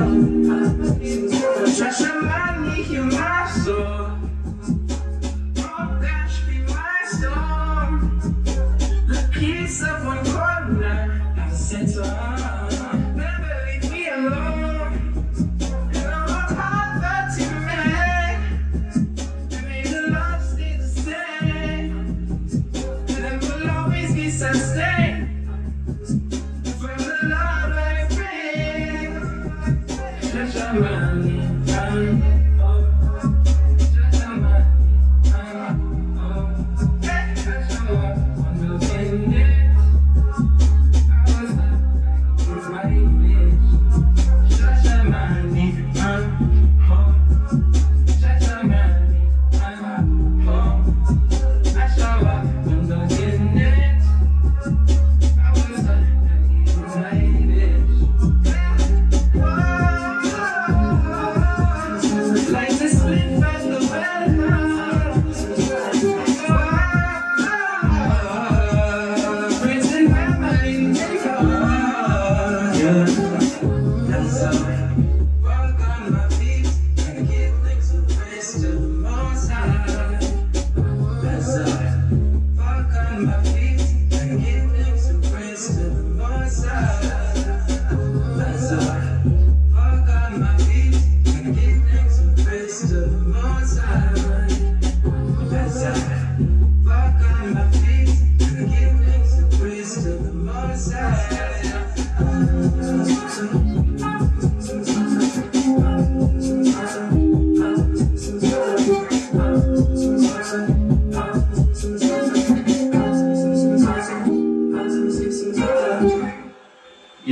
down. Amen.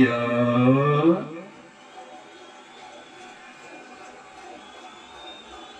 Yo.